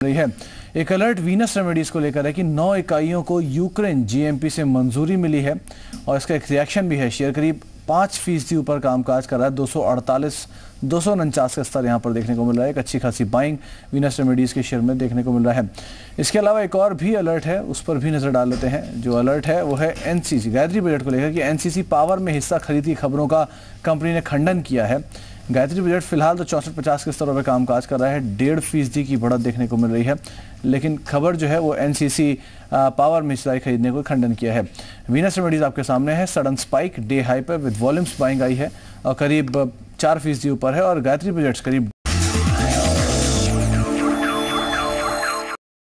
रही है। एक अलर्ट वीनस रेमेडीज को लेकर है कि नौ इकाइयों को यूक्रेन जीएमपी से मंजूरी मिली है और इसका एक रिएक्शन भी है। शेयर करीब पाँच फ़ीसदी ऊपर कामकाज कर रहा है। दो सौ अड़तालीस, दो सौ उनचास का स्तर यहाँ पर देखने को मिल रहा है। एक अच्छी खासी बाइंग वीनस रेमेडीज के शेयर में देखने को मिल रहा है। इसके अलावा एक और भी अलर्ट है, उस पर भी नज़र डाल लेते हैं। जो अलर्ट है, वो है एनसीसी गायत्री बजट को लेकर कि एनसीसी पावर में हिस्सा खरीदी खबरों का कंपनी ने खंडन किया है। गायत्री बजट फ़िलहाल तो चौसठ पचास के स्तरों पर कामकाज कर रहा है। डेढ़ फ़ीसदी की बढ़त देखने को मिल रही है। लेकिन खबर जो है वो एनसीसी पावर में सिलाई खरीदने को खंडन किया है। वीनस रेमेडीज आपके सामने है। सडन स्पाइक डे हाई पर विद वॉल्यूम्स बाइंग आई है और करीब चार फ़ीसदी ऊपर है और गायत्री बजट करीब